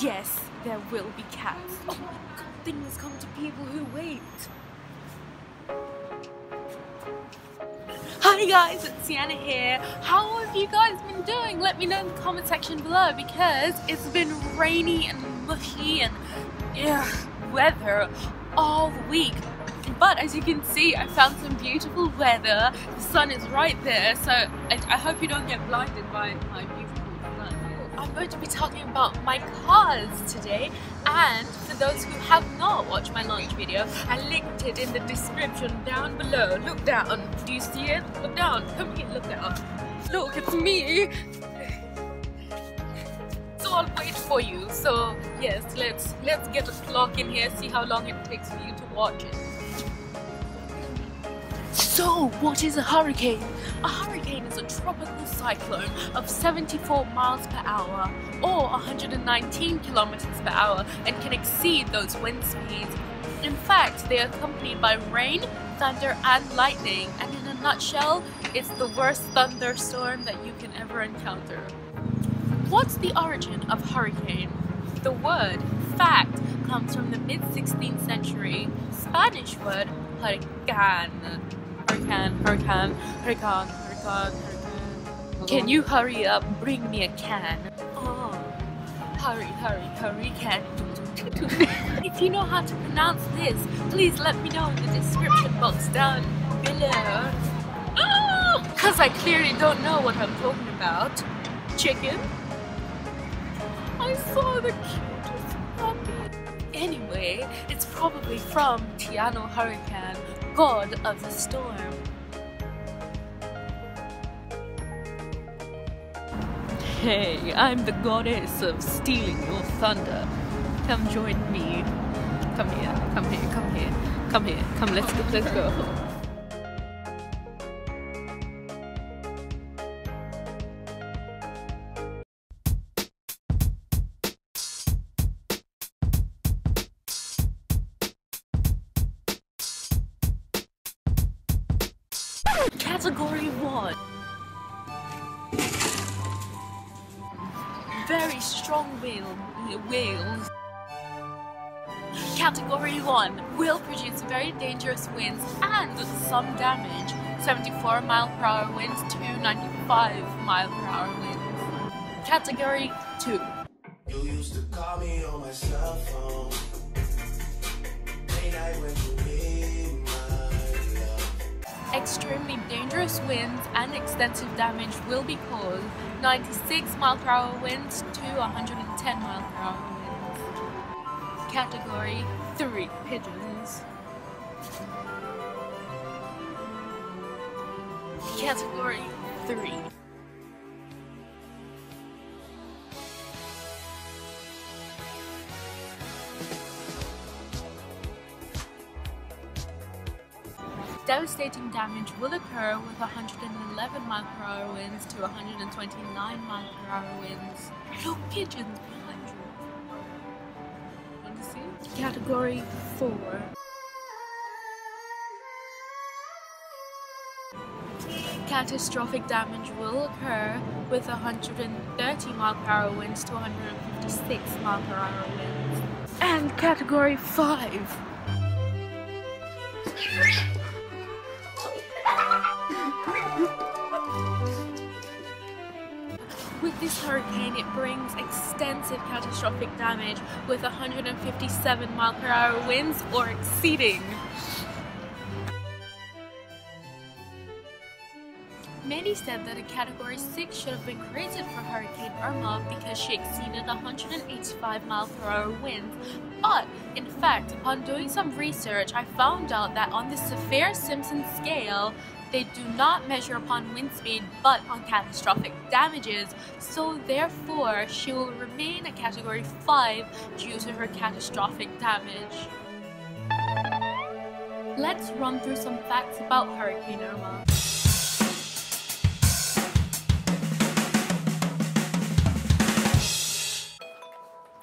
Yes, there will be cats. Oh my god, things come to people who wait. Hi guys, it's Siannah here. How have you guys been doing? Let me know in the comment section below because it's been rainy and mushy and ugh, weather all week. But as you can see, I found some beautiful weather. The sun is right there, so I, I hope you don't get blinded by my beautiful sun. I'm going to be talking about my cars today, and for those who have not watched my launch video, I linked it in the description down below. Look down. Do you see it? Look down. Come here, look down. Look, it's me. So I'll wait for you. So yes, let's let's get a clock in here, see how long it takes for you to watch it. So, what is a hurricane? A hurricane is a tropical cyclone of 74 miles per hour or 119 kilometers per hour and can exceed those wind speeds. In fact, they are accompanied by rain, thunder, and lightning, and in a nutshell, it's the worst thunderstorm that you can ever encounter. What's the origin of hurricane? The word fact comes from the mid 16th century Spanish word hurricane. Hurricane, hurricane, hurricane, hurricane, hurricane. Can you hurry up? Bring me a can. Oh, hurry, hurry, hurry, can. if you know how to pronounce this, please let me know in the description box down below. Oh, Cause I clearly don't know what I'm talking about. Chicken? I saw the cutest puppy. Anyway, it's probably from Taino Hurricane, god of the storm. Hey, I'm the goddess of stealing your thunder. Come join me. Come here, come here, come here, come here, come, let's go, let's go. Category 1 Very strong whales. Category 1 will produce very dangerous winds and some damage. 74 mile per hour winds to 95 mile per hour winds. Category 2 You used to call me on my cell phone. Extremely dangerous winds and extensive damage will be caused. 96 mile per hour winds to 110 mile per hour winds. Category 3 Pigeons. Category 3 Devastating damage will occur with 111 mile per hour winds to 129 mile per hour winds. Look, pigeons behind you. Want to see? Category 4. Catastrophic damage will occur with 130 mile per hour winds to 156 mile per hour winds. And category 5. With this hurricane, it brings extensive catastrophic damage with 157 mile per hour winds or exceeding. Many said that a Category 6 should have been created for Hurricane Irma because she exceeded 185 mile per hour winds. But, in fact, upon doing some research, I found out that on the Saffir-Simpson scale, they do not measure upon wind speed but on catastrophic damages, so therefore she will remain a Category 5 due to her catastrophic damage. Let's run through some facts about Hurricane Irma.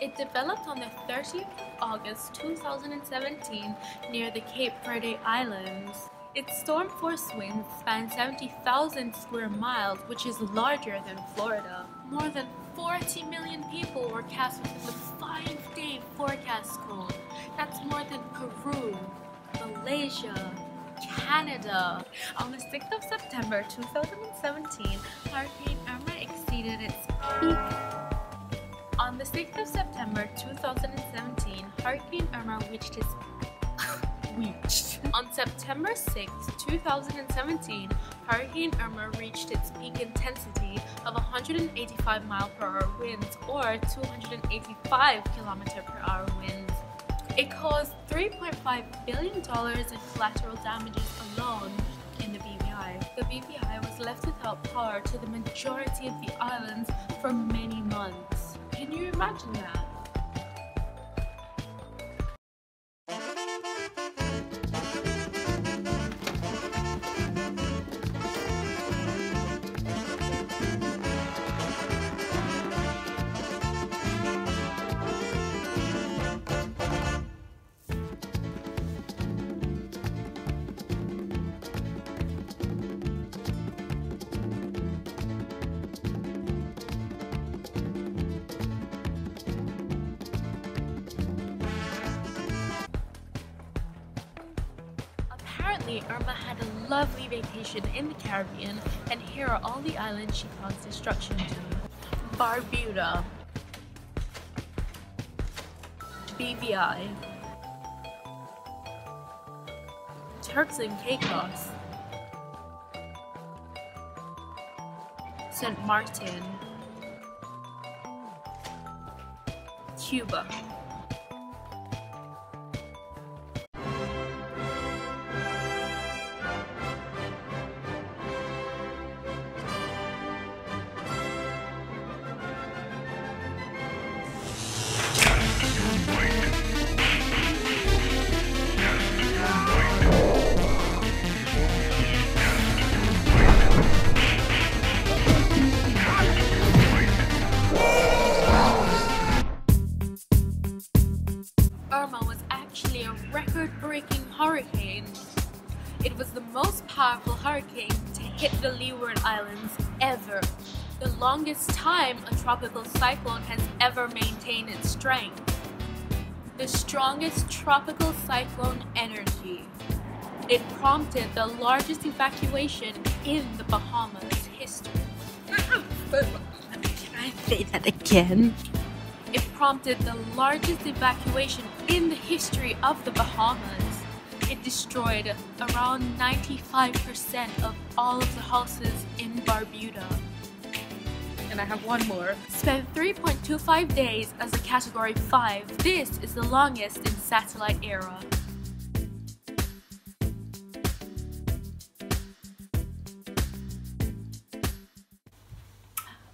It developed on the 30th of August 2017 near the Cape Verde Islands. Its storm force winds span 70,000 square miles, which is larger than Florida. More than 40 million people were cast within the five-day forecast cone. That's more than Peru, Malaysia, Canada. On the 6th of September 2017, Hurricane Irma exceeded its peak. On the 6th of September 2017, Hurricane Irma reached its reached. On September 6, 2017, Hurricane Irma reached its peak intensity of 185 mile per hour winds or 285 kilometer per hour winds. It caused $3.5 billion in collateral damages alone in the BVI. The BVI was left without power to the majority of the islands for many months. Can you imagine that? Irma had a lovely vacation in the Caribbean, and here are all the islands she caused destruction to. Barbuda, BVI, Turks and Caicos, St. Martin, Cuba. Hit the Leeward Islands ever. The longest time a tropical cyclone has ever maintained its strength. The strongest tropical cyclone energy. It prompted the largest evacuation in the Bahamas history. Can I say that again. It prompted the largest evacuation in the history of the Bahamas. It destroyed around 95% of all of the houses in Barbuda. And I have one more. Spent 3.25 days as a Category 5. This is the longest in satellite era.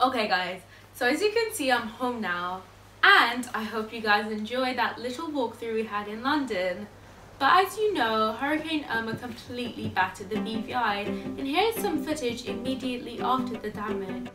Okay guys, so as you can see I'm home now and I hope you guys enjoyed that little walkthrough we had in London. But as you know, Hurricane Irma completely battered the BVI and here's some footage immediately after the damage.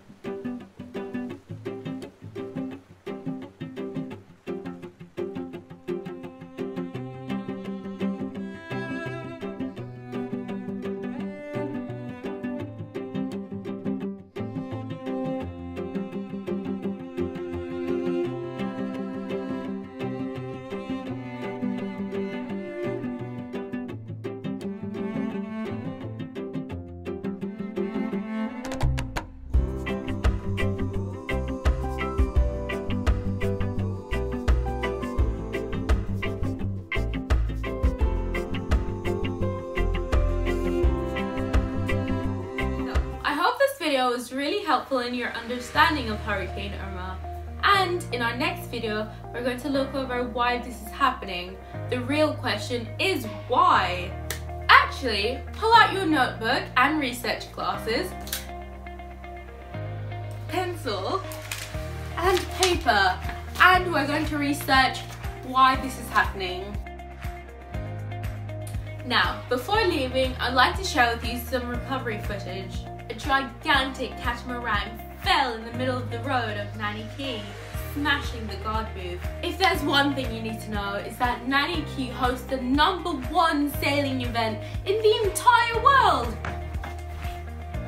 Video was really helpful in your understanding of Hurricane Irma. And in our next video, we're going to look over why this is happening. The real question is why? Actually, pull out your notebook and research glasses, pencil, and paper. And we're going to research why this is happening. Now, before leaving, I'd like to share with you some recovery footage. A gigantic catamaran fell in the middle of the road of Nanny Cay, smashing the guard booth. If there's one thing you need to know, is that Nanny Cay hosts the number one sailing event in the entire world.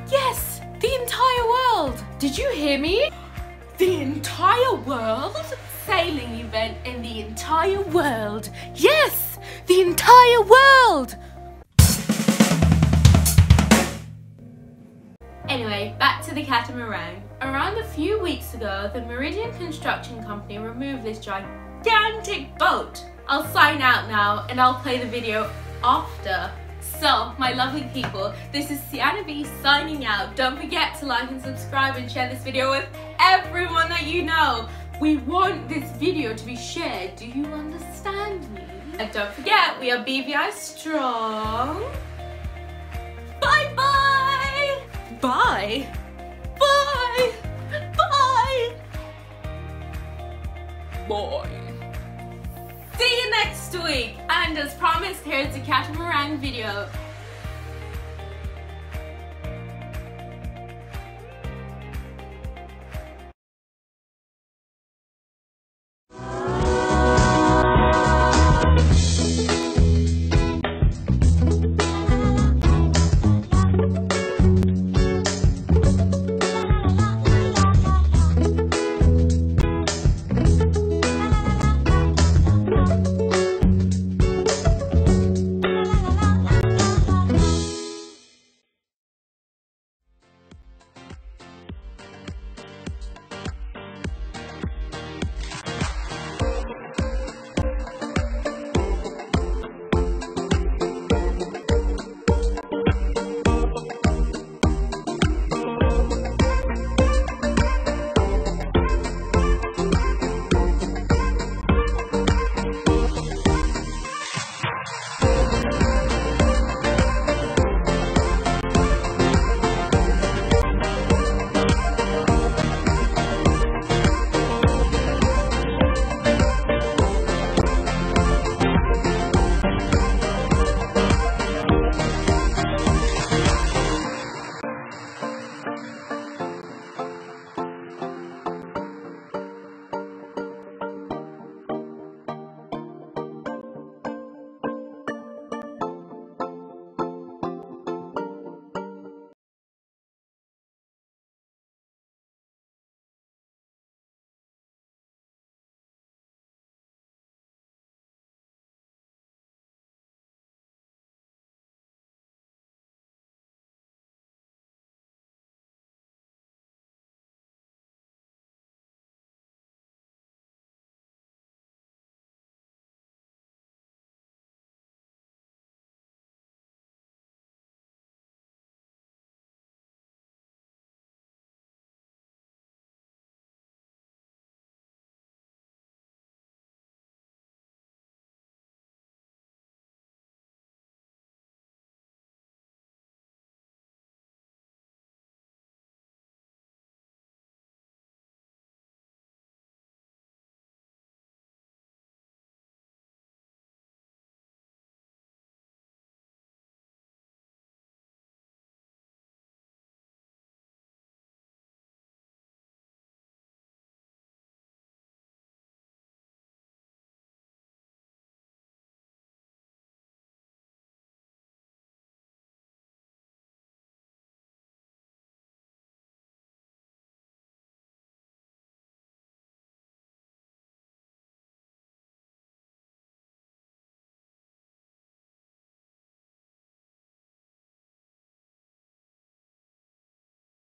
Yes, the entire world. Did you hear me? The entire world? sailing event in the entire world. Yes, the entire world! Anyway, back to the catamaran. Around a few weeks ago, the Meridian Construction Company removed this gigantic boat. I'll sign out now and I'll play the video after. So, my lovely people, this is Siannah Bee signing out. Don't forget to like and subscribe and share this video with everyone that you know. We want this video to be shared. Do you understand me? And don't forget, we are BVI strong. Bye! Bye? Bye! Bye! Bye! See you next week! And as promised, here's the catamaran video.